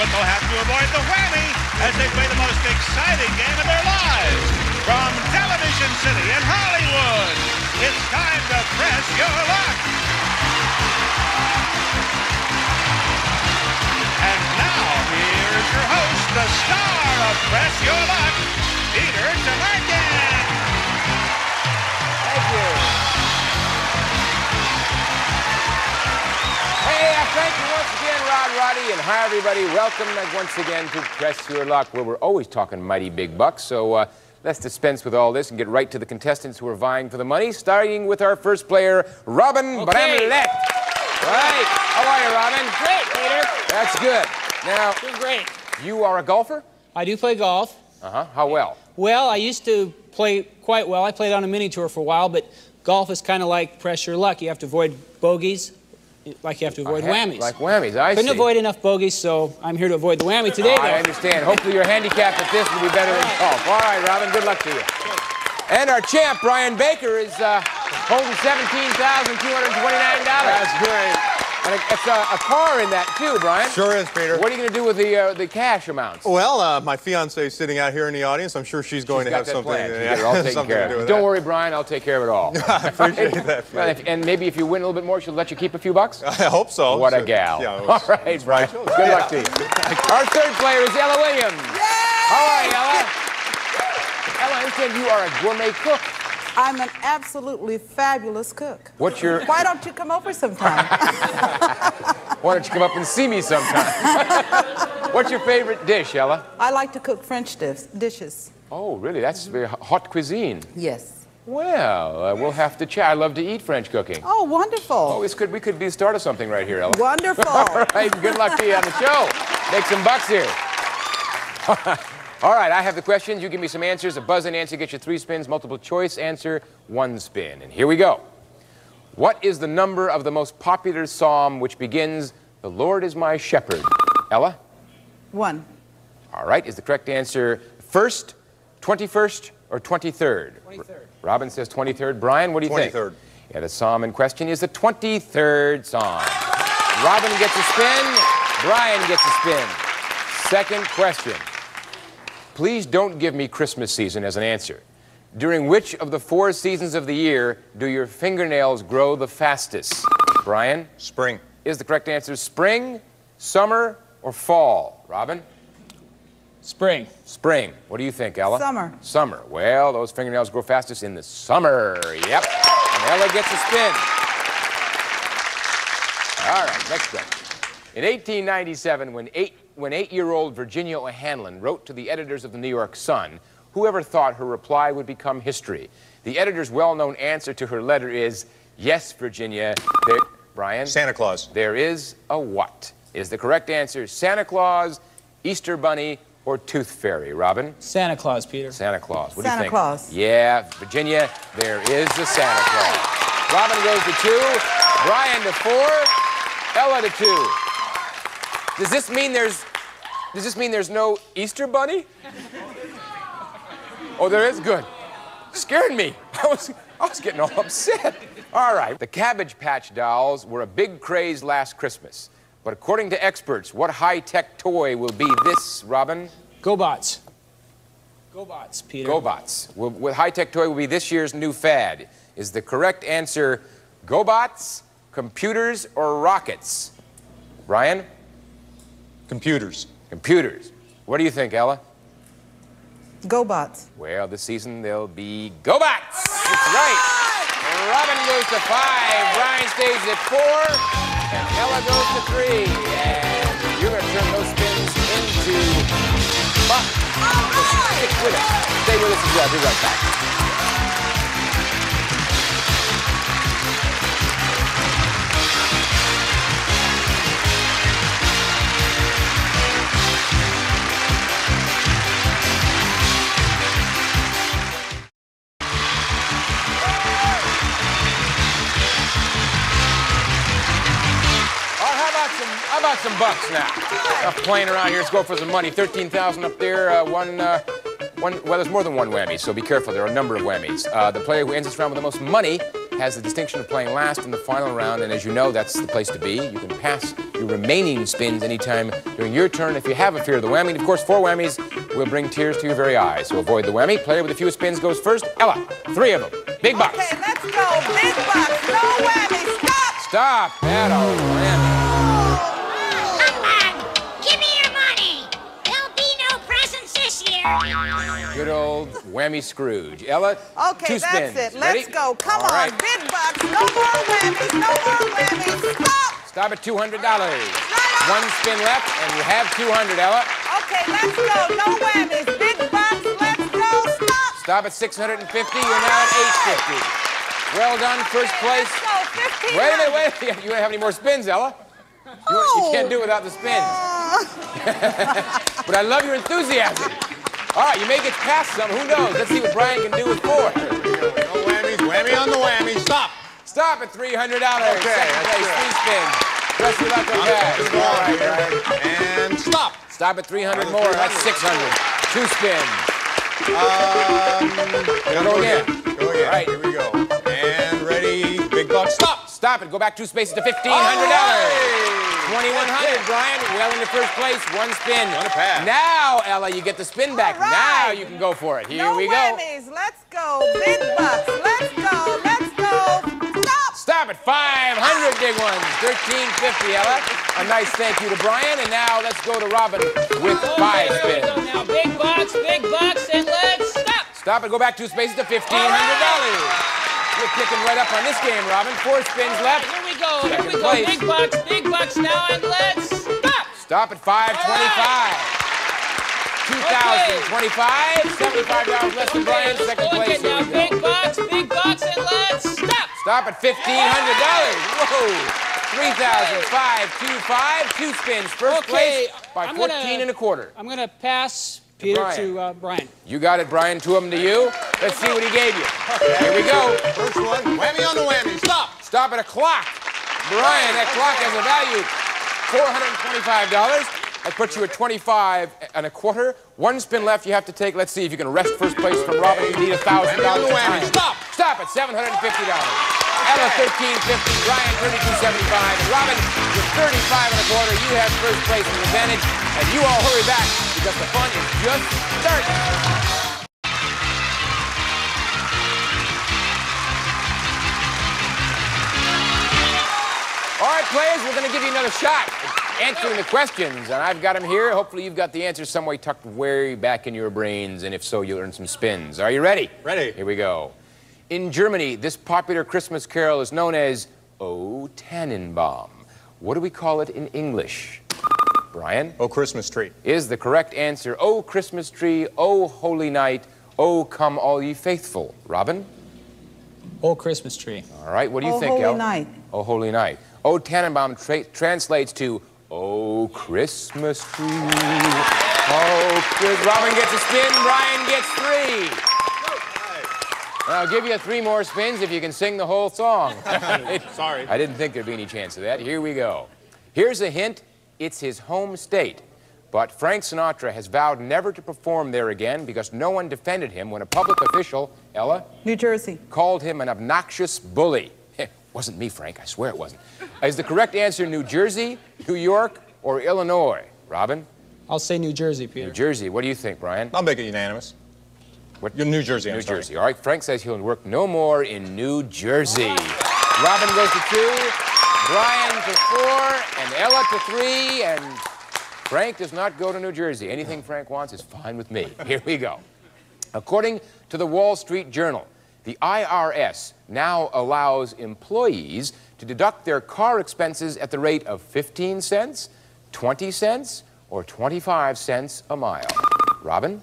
but they'll have to avoid the whammy as they play the most exciting game of their lives. From Television City in Hollywood, it's time to press your luck. And hi, everybody. Welcome once again to Press Your Luck, where we're always talking mighty big bucks. So uh, let's dispense with all this and get right to the contestants who are vying for the money, starting with our first player, Robin Okay. Bramlett. Right. How are you, Robin? Great, Peter. That's good. Now, Doing great. you are a golfer? I do play golf. Uh-huh. How well? Well, I used to play quite well. I played on a mini tour for a while, but golf is kind of like press your luck. You have to avoid bogeys, like you have to avoid whammies. Like whammies, I Couldn't see. avoid enough bogeys, so I'm here to avoid the whammy today, I understand. Hopefully your handicap at this will be better than golf. All right, Robin, good luck to you. And our champ, Brian Baker, is uh, holding $17,229. That's great. And it's a, a car in that, too, Brian. Sure is, Peter. What are you going to do with the, uh, the cash amounts? Well, uh, my fiance is sitting out here in the audience. I'm sure she's going She's to have that something, planned. She's yeah, got it all taken something care to do of. it. Don't that. worry, Brian. I'll take care of it all. I appreciate that. Well, Peter. if- and maybe if you win a little bit more, she'll let you keep a few bucks? I hope so. What a gal. Yeah, was- right, Brian. Good luck to you. Our third player is Ella Williams. How are you, Ella? Ella, I understand you are a gourmet cook. I'm an absolutely fabulous cook. What's your... Why don't you come over sometime? Why don't you come up and see me sometime? What's your favorite dish, Ella? I like to cook French dis- dishes. Oh, really? That's very hot cuisine. Yes. Well, uh, we'll have to chat. I love to eat French cooking. Oh, wonderful. Oh, this could we could be the start of something right here, Ella. Wonderful. All right, good luck to you on the show. Make some bucks here. All right, I have the questions. You give me some answers. A buzz and answer gets you three spins. Multiple choice answer, one spin. And here we go. What is the number of the most popular psalm which begins, "The Lord is my shepherd"? Ella. One. All right, is the correct answer first, 21st, or 23rd? 23rd. Robin says 23rd. Brian, what do you think? 23rd. Yeah, the psalm in question is the 23rd psalm. Robin gets a spin, Brian gets a spin. Second question. Please don't give me Christmas season as an answer. During which of the four seasons of the year do your fingernails grow the fastest? Brian? Spring. Is the correct answer spring, summer, or fall? Robin? Spring. Spring. What do you think, Ella? Summer. Summer. Well, those fingernails grow fastest in the summer. Yep. And Ella gets a spin. All right, next question. In 1897, when eight, when eight-year-old Virginia O'Hanlon wrote to the editors of the New York Sun, whoever thought her reply would become history? The editor's well-known answer to her letter is, yes, Virginia, there, Brian? Santa Claus. There is a what? Is the correct answer Santa Claus, Easter Bunny, or Tooth Fairy? Robin? Santa Claus, Peter. Santa Claus. What do you Santa think? Claus. Yeah, Virginia, there is a Santa Claus. Robin goes to two, Brian to four, Ella to two. Does this mean there's does this mean there's no Easter bunny? Oh, there is good. Scared me. I was I was getting all upset. All right. The Cabbage Patch dolls were a big craze last Christmas. But according to experts, what high-tech toy will be this, Robin? GoBots. GoBots, Peter. GoBots. Will, will high-tech toy will be this year's new fad. Is the correct answer GoBots, computers, or rockets? Ryan? Computers. Computers. What do you think, Ella? GoBots. Well, this season they'll be GoBots. That's right. Robin goes to five, Brian stays at four, and Ella goes to three. And you're going to turn those spins into bucks. Stick with us. Stay with us as well. Be right back. Bucks now? Enough playing around here. Let's go for some money. Thirteen thousand up there. Uh, one, uh, one. Well, there's more than one whammy, so be careful. There are a number of whammies. Uh, the player who ends this round with the most money has the distinction of playing last in the final round, and as you know, that's the place to be. You can pass your remaining spins anytime during your turn if you have a fear of the whammy. And of course, four whammies will bring tears to your very eyes. So avoid the whammy. Player with the fewest spins goes first. Ella, three of them. Big bucks. Okay, let's go. Big bucks. No whammy. Stop. Stop old whammy. Good old whammy Scrooge. Ella, Okay, two that's it. Let's go. Come All on. right. Big bucks. No more whammies. No more whammies. Stop. Stop at $200. One spin left, and you have 200, Ella. Okay, let's go. No whammies. Big bucks. Let's go. Stop. Stop at 650. You're now at 850. Well done, first place. Let's go. Wait a minute, wait a minute. You don't have any more spins, Ella. You, you can't oh. do it without the spins. Oh. but I love your enthusiasm. All right, you may get past some. Who knows? Let's see what Brian can do with four. No whammies. Whammy on the whammy. Stop. Stop at $300. Second that's place, three spins. Press your luck on that. Good All ball right, here. Brian. And stop. Stop at 300 more. That's 600. Two spins. Um, go Go again. Go again. All right. Here we go. And ready. Big buck. Stop. Stop it. Go back two spaces to $1,500. Hey! 2100 Brian. Well into first place. One spin. On a pass. Now, Ella, you get the spin back. All right. Now you can go for it. Here no we go. whammies. Let's go. Big bucks. Let's go. Let's go. Stop. Stop at 500 big ones. 1350, Ella. A nice thank you to Brian. And now let's go to Robin with oh, five Okay, here we spins. now. Big bucks, big bucks, and let's stop. Stop it. Go back two spaces to $1,500. You're kicking right up on this game, Robin. Four spins left. Here we go. Here we Second go. place. Big bucks, big bucks now, and let's stop. Stop at 525. 2025, $75 less than Brian. Second place. now. Here we go. Big bucks, big bucks, and let's stop. Stop at $1,500. Whoa. 3,525. Two spins. First Okay, place by I'm 14 gonna- and a quarter. I'm gonna pass Peter Brian. to uh, Brian. You got it, Brian. Two of them to you. Let's see what he gave you. Here we go. First one. Whammy on the whammy. Stop. Stop at a clock. Brian, that clock has a value. $425. That puts you at 25 and a quarter. One spin left you have to take. Let's see if you can wrest first place from Robin. You need a thousand Whammy on the dollars. whammy. Stop. Stop at $750. Ella, 1350. Brian, 3275. And Robin, with 35 and a quarter, you have first place and advantage. And you all hurry back because the fun is just starting. All right, players, we're going to give you another shot answering the questions. And I've got them here. Hopefully, you've got the answers some way tucked way back in your brains. And if so, you'll earn some spins. Are you ready? Ready. Here we go. In Germany, this popular Christmas carol is known as O Tannenbaum. What do we call it in English? Brian? Oh, Christmas tree. Is the correct answer O Christmas tree, O holy night, O come all ye faithful? Robin? Old Christmas tree. All right, what do you think, Ellie? Oh, think, holy El? night. Oh, holy night. O Tannenbaum tra- translates to Oh, Christmas tree. Oh, Chris- Robin gets a spin, Brian gets three. And I'll give you three more spins if you can sing the whole song. Sorry. I didn't think there'd be any chance of that. Here we go. Here's a hint it's his home state. But Frank Sinatra has vowed never to perform there again because no one defended him when a public official, Ella, New Jersey. called him an obnoxious bully. It wasn't me, Frank. I swear it wasn't. Is the correct answer New Jersey, New York, or Illinois? Robin? I'll say New Jersey, Peter. New Jersey. What do you think, Brian? I'll make it unanimous. What? You're New Jersey. I'm New sorry. Jersey. All right. Frank says he'll work no more in New Jersey. Robin goes to two, Brian to four, and Ella to three, and Frank does not go to New Jersey. Anything Frank wants is fine with me. Here we go. According to the Wall Street Journal, the IRS now allows employees to deduct their car expenses at the rate of 15 cents, 20 cents, or 25 cents a mile. Robin?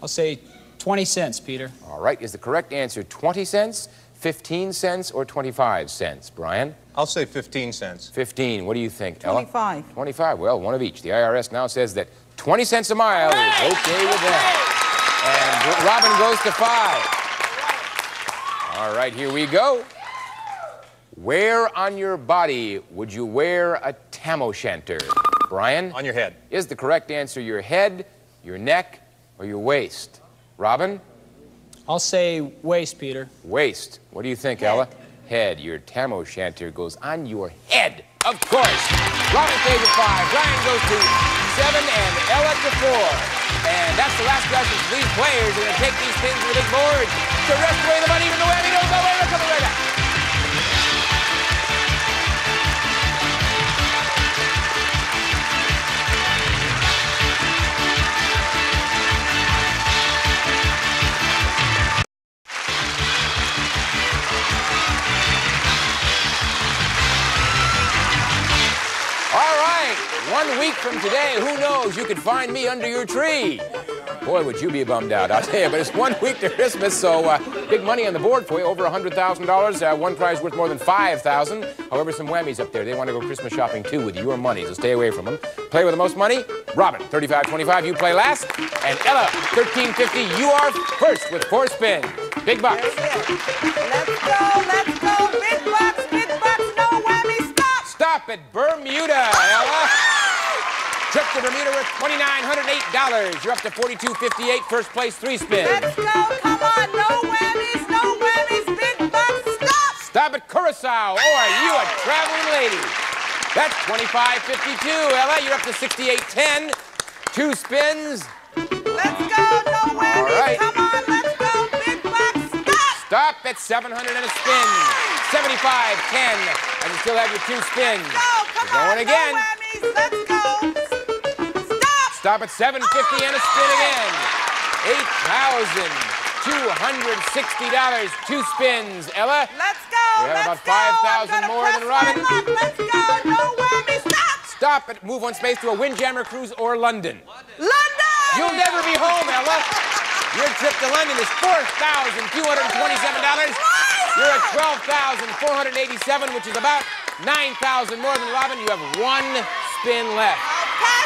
I'll say 20 cents, Peter. All right, is the correct answer 20 cents, 15 cents, or 25 cents? Brian? I'll say 15 cents. 15. What do you think, Ella? 25. 25. Well, one of each. The IRS now says that 20 cents a mile is okay with them. And Robin goes to five. All right, here we go. Where on your body would you wear a tam o' shanter? Brian? On your head. Is the correct answer your head, your neck, or your waist? Robin? I'll say waist, Peter. Waist. What do you think, Ella? head. Your tam o' shanter goes on your head. Of course. Robin stays at five. Brian goes to seven and Ella to four. And that's the last question. So these players are going to take these things to the big board to wrest away the money from the whammy. Don't go away. We're coming from today, who knows? You could find me under your tree. Boy, would you be bummed out, I'll tell you. But it's one week to Christmas, so uh, big money on the board for you, over $100,000. Uh, one prize worth more than 5000 However, some whammies up there. They want to go Christmas shopping, too, with your money, so stay away from them. Play with the most money, Robin, 35.25. You play last. And Ella, 13.50. You are first with four spins. Big bucks. Let's go, let's Bermuda worth $2,908. You're up to $42.58. First place, three spins. Let's go, come on, no whammies, no whammies, big bucks, stop. Stop at Curacao. Oh, are you a traveling lady? That's $25.52. Ella, you're up to $68.10. Two spins. Let's go, no whammies, right. come on, let's go, big bucks, stop. Stop at 700 and a spin. 75.10. And you still have your two spins. Go, come on, going again. no whammies, let's go. Stop. At 750 and a spin again. $8,260. Two spins. Ella, Let's go, We have let's about go. 5,000 I'm gonna more than Robin. Let's go, no whammies, stop. stop at move one space to a Windjammer cruise or London. London. You'll never be home, Ella. Your trip to London is $4,227. You're at 12,487, which is about 9,000 more than Robin. You have one spin left.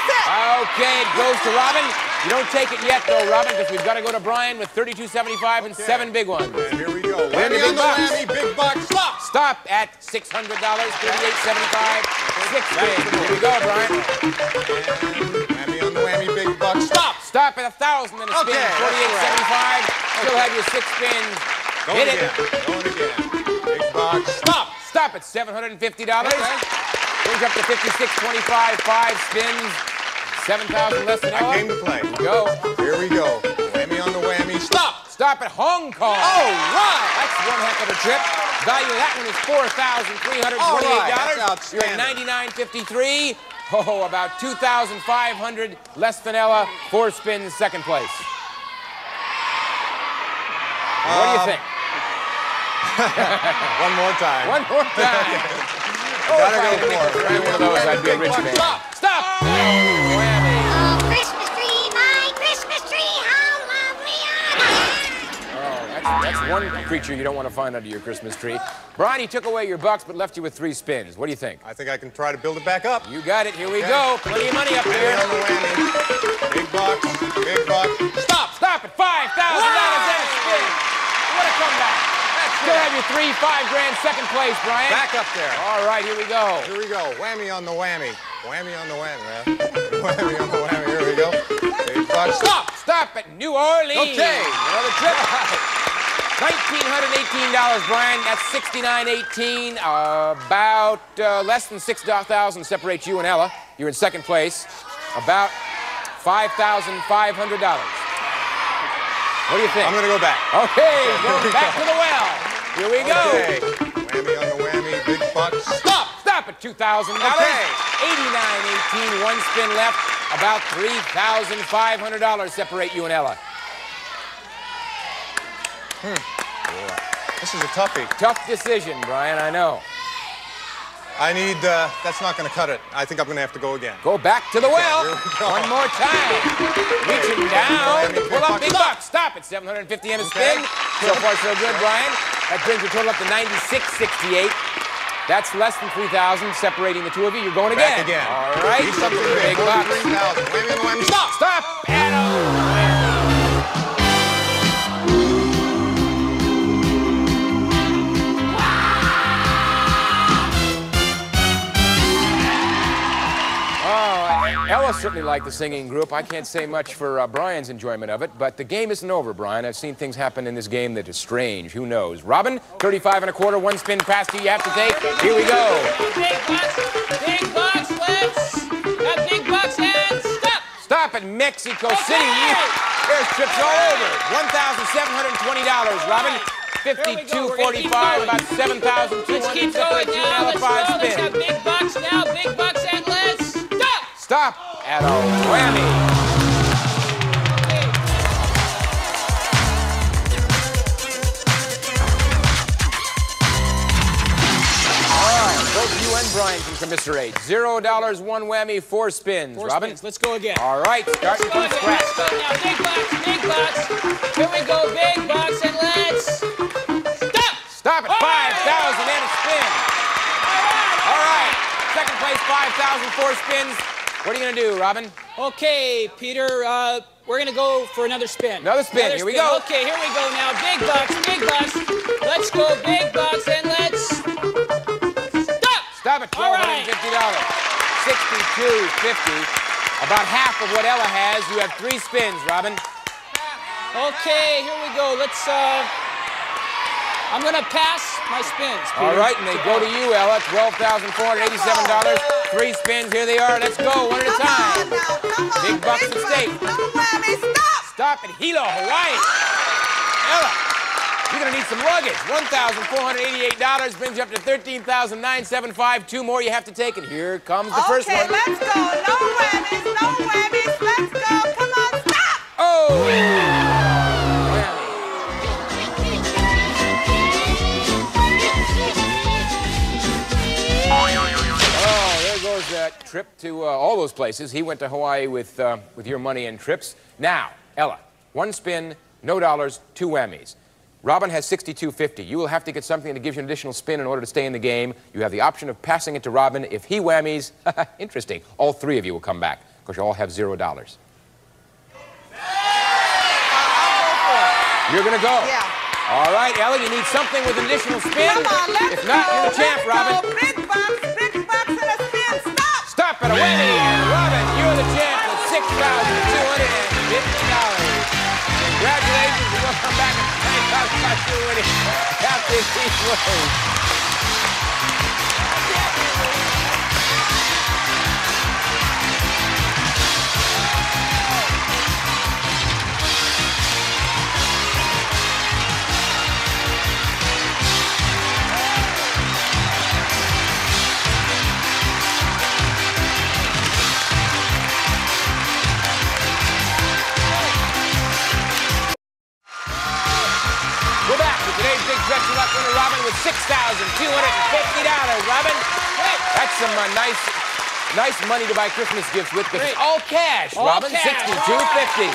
Pass it. Okay, it goes to Robin. You don't take it yet, though, Robin, because we've got to go to Brian with 32.75 and seven big ones. And here we go. Win the big on the bucks. whammy, big bucks. Stop. Stop at $600, 38.75, six spins. Here we go, Brian. Whammy on the whammy, big bucks. Stop. Stop at a thousand and a spin, Okay, that's 48.75. Still have your six spins. Going Hit again. it. Going again. Big bucks. Stop. Stop at $750. Brings up to 56.25, five spins. 7,000 less than I Ella. came to play. Go. Here we go. Whammy on the whammy. Stop. Stop at Hong Kong. Oh, All right. That's one heck of a trip. Value of that one is four thousand three hundred All twenty-eight right, dollars. You're at outstanding. ninety-nine fifty-three. Oh, about two thousand five hundred less than Ella. Four spins, second place. what do you Um, think? One more time. One more time. oh, Gotta go had a nickel for it. one of those, I'd be a rich man. Stop. Stop. That's, one creature you don't want to find under your Christmas tree. Brian, he took away your bucks, but left you with three spins. What do you think? I think I can try to build it back up. You got it. Here we Okay. go. Plenty of money up Whammy here. on the whammy. Big bucks. Big bucks. Stop. Stop at five thousand dollars and a spin. What a comeback! Still have your three, five grand second place, Brian. Back up there. All right, here we go. Here we go. Whammy on the whammy. Whammy on the whammy, man. whammy on the whammy. Here we go. Big bucks. Stop. Stop at New Orleans. Okay. Another trip. Nineteen hundred eighteen dollars, Brian. That's sixty-nine eighteen. Uh, about uh, less than six thousand separates you and Ella. You're in second place. About five thousand five hundred dollars. What do you think? I'm gonna go back. Okay, going back to the well. Here we go. Okay. Whammy on the whammy. Big bucks. Stop. Stop at $2,000. Okay. 89.18, one spin left. About $3,500 separate you and Ella. This is a toughie. Tough decision, Brian, I know. I need. Uh, that's not gonna cut it. I think I'm gonna have to go again. Go back to the well. here we go. One more time. Reaching down. Miami, Pull up big bucks. Stop it. 750 and a Okay. spin. So far, so good, Brian. That brings your total up to 96.68. That's less than 3,000, separating the two of you. You're going again. Back again. All right. Big big. bucks. 43,000. Whammy on the whammy. Stop. Stop. And Ella certainly like the singing group. I can't say much for uh, Brian's enjoyment of it, but the game isn't over, Brian. I've seen things happen in this game that is strange. Who knows? Robin, 35 and a quarter, one spin past you, you have to take. Here we go. Big bucks, big bucks, let's big bucks and stop. Stop at Mexico City. There's trips all over. $1,720, Robin. Here we go. We're gonna keep 52.45, about 7,200. Let's keep going now. Let's go. Let's have big bucks now. Big bucks and let's stop. Stop at a whammy. All right, both you and Brian can commiserate. Zero dollars, one whammy, four spins. Four Robin? spins. Let's go again. All right, starting Let's go from scratch. Let's go now. Big bucks, big bucks. Here we go. Big bucks and let's stop. Stop at All right. 5,000 and a spin. All right, second place, 5,000, four spins. What are you going to do, Robin? Okay, Peter, uh, we're gonna go for another spin. Another spin. Here we go. Okay, here we go now. Big bucks, big bucks. Let's go, big bucks, and let's stop. Stop at All right. $1,250. 62.50. About half of what Ella has. You have three spins, Robin. Okay, here we go. Let's. Uh, I'm gonna pass my spins. Peter. All right, and they go to you, Ella. $12,487. Three spins. Here they are. Let's go one at a Come on time. now, come on. Big bucks at stake. No whammy, stop. Stop at Hilo, Hawaii. Ella, you're going to need some luggage. $1,488 brings you up to $13,975. Two more you have to take, and here comes the first okay, one. let's go. No whammies, no whammies. Let's go. Come on, stop. Oh! Trip to uh, all those places. He went to Hawaii with, uh, with your money and trips. Now, Ella, one spin, no dollars, two whammies. Robin has 62.50. You will have to get something that gives you an additional spin in order to stay in the game. You have the option of passing it to Robin. If he whammies, interesting, all three of you will come back because you all have zero dollars. You're going to go. Yeah. All right, Ella, you need something with an additional spin. Come on, let's if not, go. you're the champ, Robin. Go. Stop. Stop at a whammy, and Robin, you're the champ with six thousand two hundred and fifty dollars. Congratulations, and we'll come back and thank God for you winning after these words. Nice money to buy Christmas gifts with. Because it's all cash, All Robin. cash. Sixty-two fifty.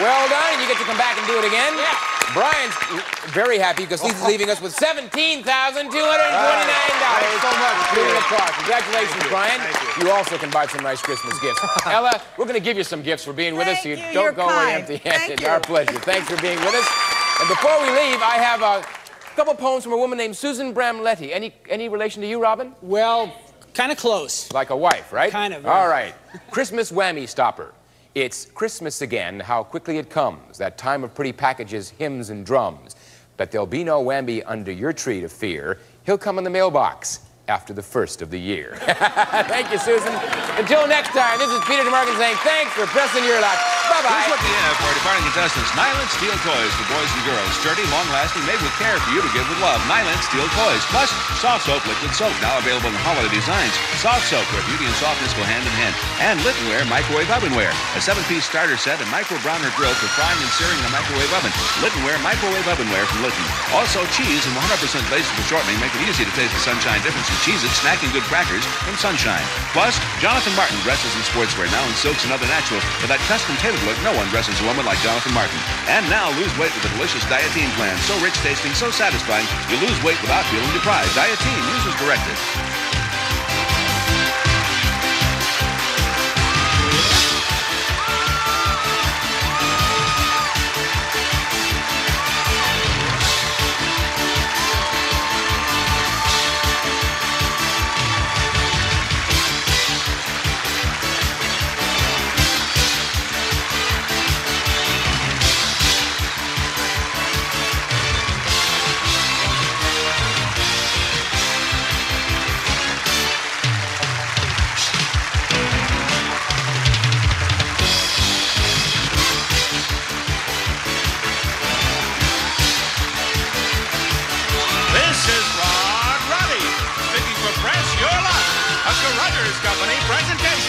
Well done, and you get to come back and do it again. Yeah. Brian's very happy because he's leaving us with seventeen thousand two hundred and twenty-nine dollars. Thanks so much, Give Peter. it applause. Congratulations, Brian. Thank You also can buy some nice Christmas gifts. Ella, we're going to give you some gifts for being with us. Thank So you. don't You're go away empty-handed. Thank. Our pleasure. Thanks for being with us. And before we leave, I have a couple poems from a woman named Susan Bramletti. Any any relation to you, Robin? Well, kind of close. Like a wife, right? Kind of. All right. Christmas whammy stopper. It's Christmas again, how quickly it comes. That time of pretty packages, hymns, and drums. But there'll be no whammy under your tree to fear. He'll come in the mailbox after the first of the year. Thank you, Susan. Until next time, this is Peter Tomarken saying thanks for pressing your luck. Bye-bye. Here's what you have for departing contestants. Nylint Steel Toys for boys and girls. Sturdy, long-lasting, made with care for you to give with love. Nylint Steel Toys. Plus, soft soap, liquid soap, now available in holiday designs. Soft soap, where beauty and softness go hand in hand. And Littonware Microwave Ovenware. A seven-piece starter set and micro browner grill for frying and searing in the microwave oven. Littonware Microwave Ovenware from Litton. Also, cheese and 100% vegetable shortening make it easy to taste the Sunshine difference in cheeses, snacking good crackers from Sunshine. Plus, Jonathan Martin dresses in sportswear now in silks and other naturals. For that custom tailored look, no one dresses a woman like Jonathan Martin. And now lose weight with a delicious Dietine plan. So rich tasting, so satisfying, you lose weight without feeling deprived. Dietine, use as directed. Present day